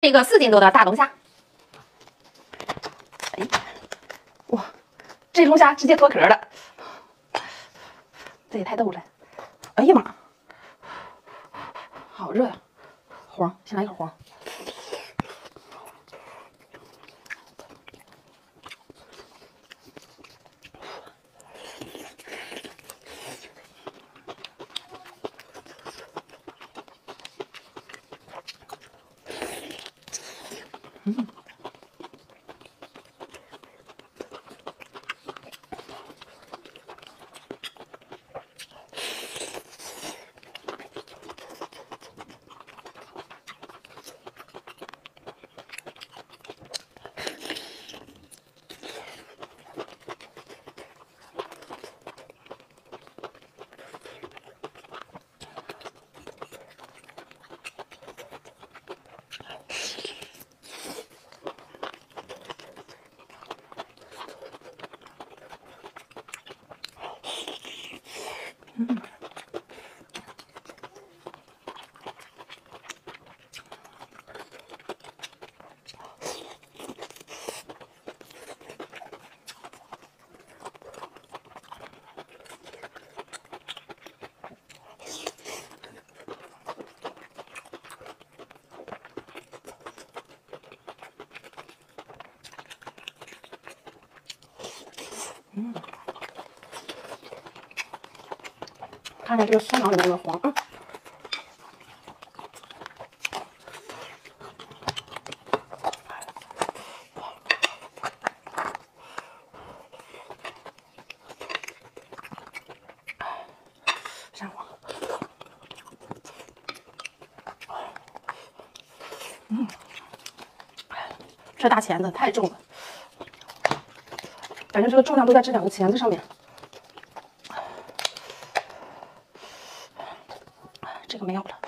这个四斤多的大龙虾。哎，哇，这龙虾直接脱壳了，这也太逗了！哎呀妈，好热呀！黄，先来一口黄。Mm-hmm. 嗯，看看这个酸囊里面的黄啊。山黄，嗯，这大钳子太重了。感觉这个重量都在这两个钳子上面，这个没有了。